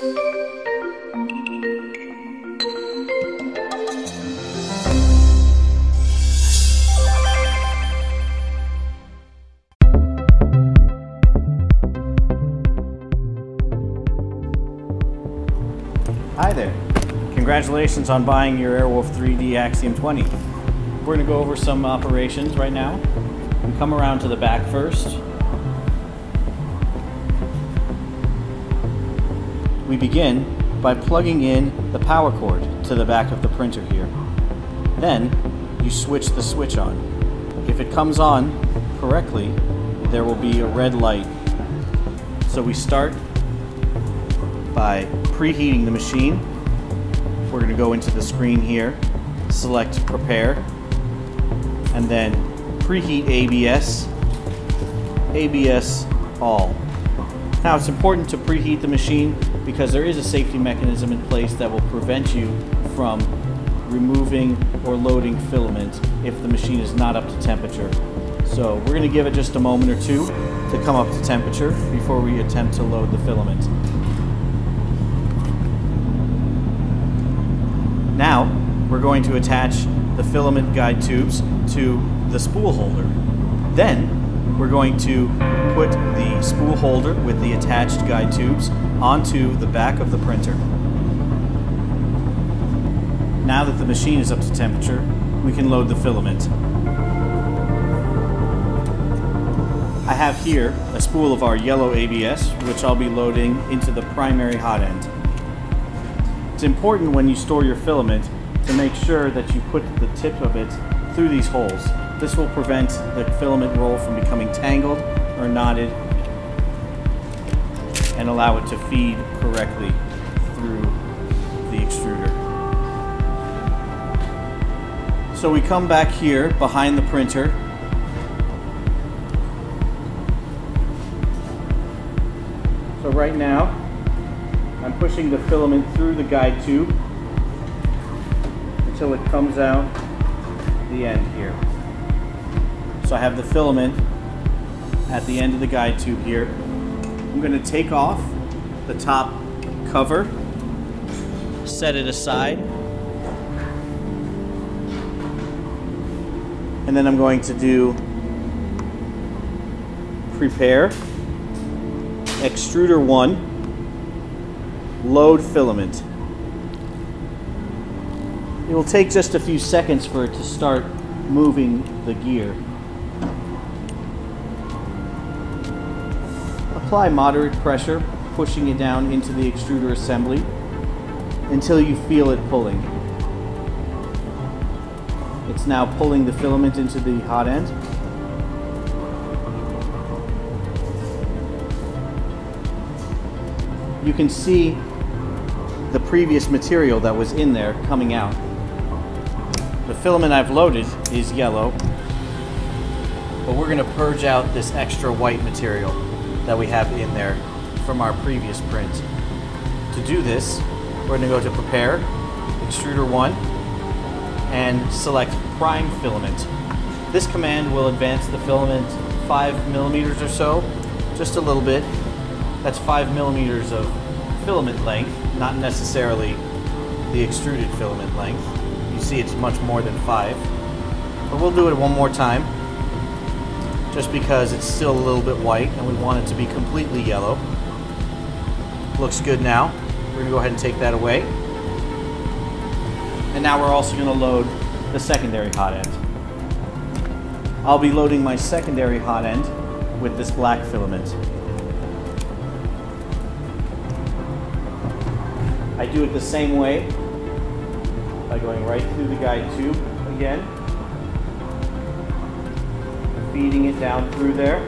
Hi there. Congratulations on buying your Airwolf 3D Axiom 20. We're going to go over some operations right now. We come around to the back first. We begin by plugging in the power cord to the back of the printer here. Then you switch the switch on. If it comes on correctly, there will be a red light. So we start by preheating the machine. We're going to go into the screen here, select prepare, and then preheat ABS, ABS all. Now it's important to preheat the machine because there is a safety mechanism in place that will prevent you from removing or loading filament if the machine is not up to temperature. So we're going to give it just a moment or two to come up to temperature before we attempt to load the filament. Now, we're going to attach the filament guide tubes to the spool holder. Then, we're going to put the spool holder with the attached guide tubes onto the back of the printer. Now that the machine is up to temperature, we can load the filament. I have here a spool of our yellow ABS, which I'll be loading into the primary hot end. It's important when you store your filament to make sure that you put the tip of it through these holes. This will prevent the filament roll from becoming tangled or knotted and allow it to feed correctly through the extruder. So we come back here behind the printer So right now, I'm pushing the filament through the guide tube until it comes out the end here. So I have the filament at the end of the guide tube here. I'm going to take off the top cover, set it aside, and then I'm going to do prepare, extruder 1, load filament. It will take just a few seconds for it to start moving the gear. Apply moderate pressure, pushing it down into the extruder assembly until you feel it pulling. It's now pulling the filament into the hot end. You can see the previous material that was in there coming out. The filament I've loaded is yellow, but we're going to purge out this extra white material that we have in there from our previous print. To do this, we're going to go to Prepare, Extruder 1, and select Prime Filament. This command will advance the filament 5 millimeters or so, just a little bit. That's 5 millimeters of filament length, not necessarily the extruded filament length. You see it's much more than 5. But we'll do it one more time, just because it's still a little bit white and we want it to be completely yellow. Looks good now. We're to go ahead and take that away. And now we're also to load the secondary hot end. I'll be loading my secondary hot end with this black filament. I do it the same way by going right through the guide tube again, feeding it down through there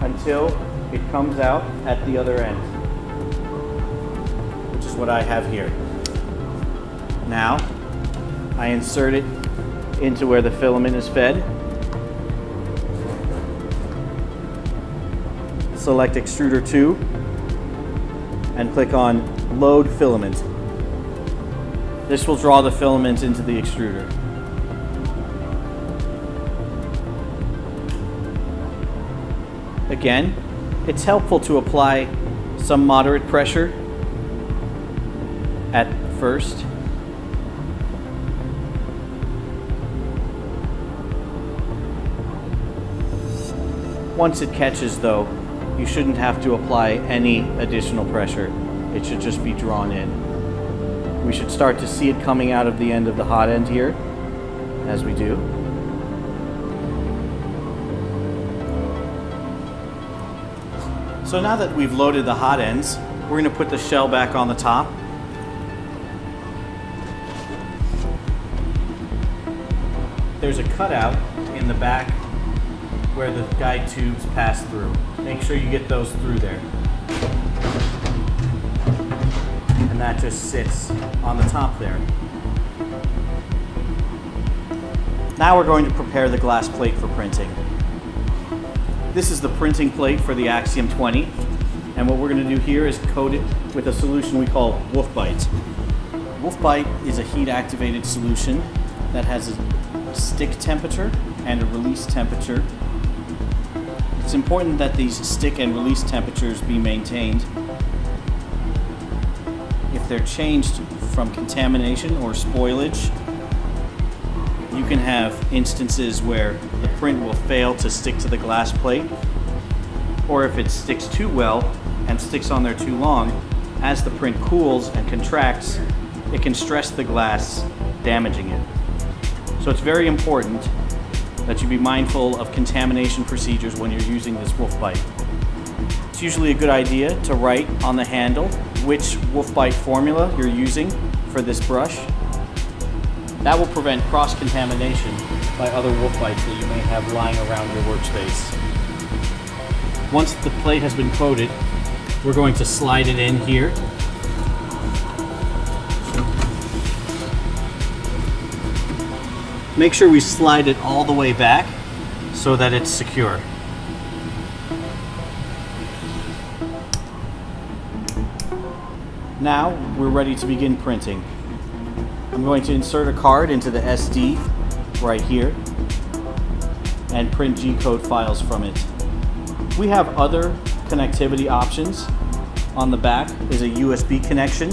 until it comes out at the other end, which is what I have here. Now, I insert it into where the filament is fed. Select extruder 2 and click on load filament. This will draw the filament into the extruder. Again, It's helpful to apply some moderate pressure at first. Once it catches though, you shouldn't have to apply any additional pressure. It should just be drawn in. We should start to see it coming out of the end of the hot end here, as we do. So now that we've loaded the hot ends, we're going to put the shell back on the top. There's a cutout in the back where the guide tubes pass through. Make sure you get those through there. And that just sits on the top there. Now we're going to prepare the glass plate for printing. This is the printing plate for the Axiom 20. And what we're going to do here is coat it with a solution we call Wolfbite. Wolfbite is a heat activated solution that has a stick temperature and a release temperature it's important that these stick and release temperatures be maintained. If they're changed from contamination or spoilage, you can have instances where the print will fail to stick to the glass plate, or if it sticks too well and sticks on there too long, as the print cools and contracts, it can stress the glass, damaging it. So it's very important that you be mindful of contamination procedures when you're using this Wolfbite. It's usually a good idea to write on the handle which Wolfbite formula you're using for this brush. That will prevent cross-contamination by other Wolfbites that you may have lying around your workspace. Once the plate has been coated, we're going to slide it in here Make sure we slide it all the way back so that it's secure. Now we're ready to begin printing. I'm going to insert a card into the SD right here and print G-code files from it. We have other connectivity options. On the back is a USB connection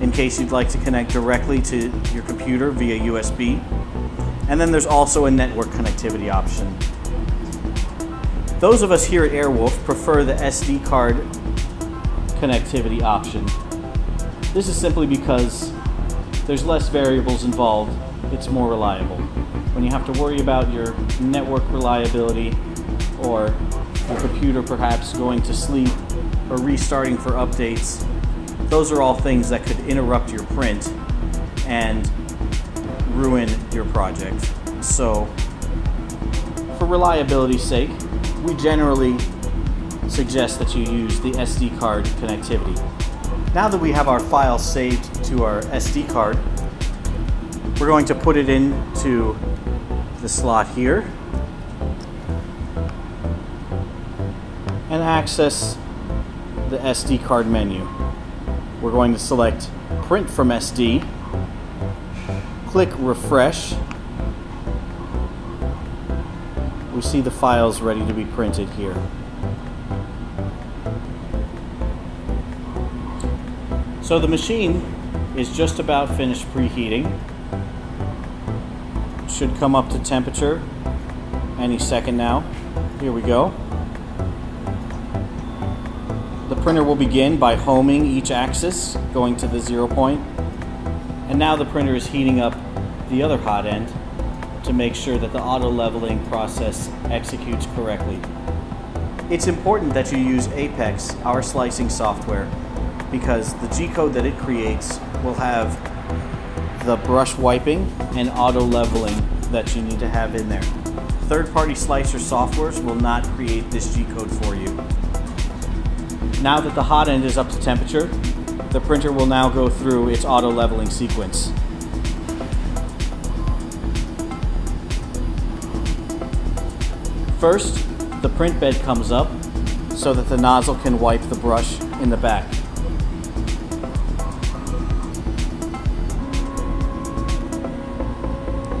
in case you'd like to connect directly to your computer via USB. And then there's also a network connectivity option. Those of us here at Airwolf prefer the SD card connectivity option. This is simply because there's less variables involved, it's more reliable. When you have to worry about your network reliability or your computer perhaps going to sleep or restarting for updates, those are all things that could interrupt your print and ruin your project. So, for reliability's sake, we generally suggest that you use the SD card connectivity. Now that we have our file saved to our SD card, we're going to put it into the slot here and access the SD card menu. We're going to select print from SD click refresh, we see the files ready to be printed here. So the machine is just about finished preheating. Should come up to temperature any second now. Here we go. The printer will begin by homing each axis, going to the zero point. And now the printer is heating up the other hot end to make sure that the auto leveling process executes correctly. It's important that you use Apex, our slicing software, because the G-code that it creates will have the brush wiping and auto leveling that you need to have in there. Third-party slicer softwares will not create this G-code for you. Now that the hot end is up to temperature, the printer will now go through its auto leveling sequence. First, the print bed comes up so that the nozzle can wipe the brush in the back.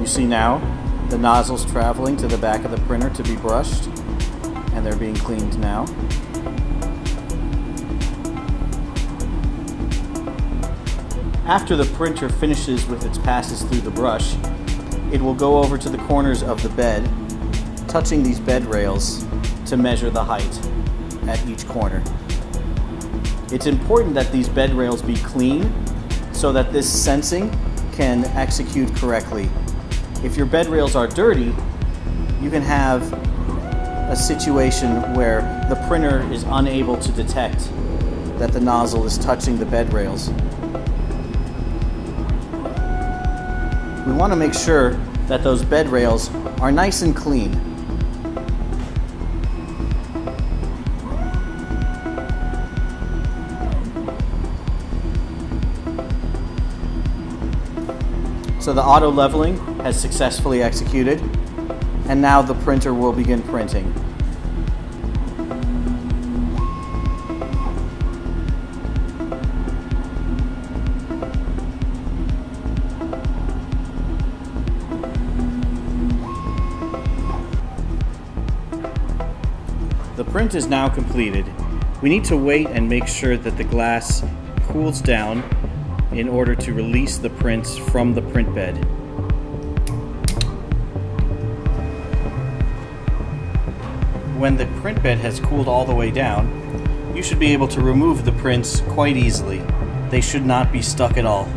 You see now the nozzles traveling to the back of the printer to be brushed and they're being cleaned now. After the printer finishes with its passes through the brush, it will go over to the corners of the bed, touching these bed rails to measure the height at each corner. It's important that these bed rails be clean so that this sensing can execute correctly if your bed rails are dirty, you can have a situation where the printer is unable to detect that the nozzle is touching the bed rails. We want to make sure that those bed rails are nice and clean. So the auto leveling has successfully executed and now the printer will begin printing. The print is now completed. We need to wait and make sure that the glass cools down in order to release the prints from the print bed. When the print bed has cooled all the way down, you should be able to remove the prints quite easily. They should not be stuck at all.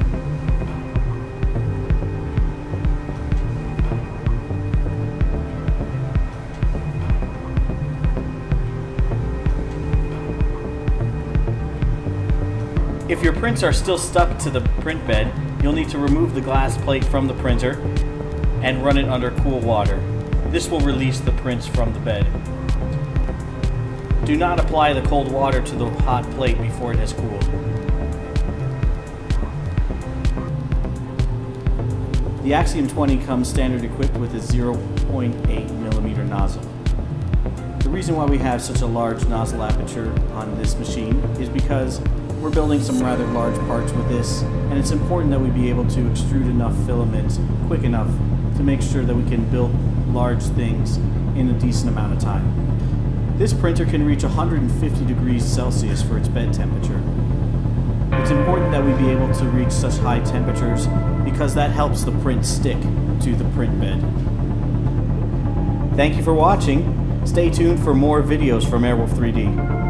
If your prints are still stuck to the print bed, you'll need to remove the glass plate from the printer and run it under cool water. This will release the prints from the bed. Do not apply the cold water to the hot plate before it has cooled. The Axiom 20 comes standard equipped with a 0.8 millimeter nozzle. The reason why we have such a large nozzle aperture on this machine is because we're building some rather large parts with this, and it's important that we be able to extrude enough filament quick enough to make sure that we can build large things in a decent amount of time. This printer can reach 150 degrees Celsius for its bed temperature. It's important that we be able to reach such high temperatures because that helps the print stick to the print bed. Thank you for watching. Stay tuned for more videos from Airwolf 3D.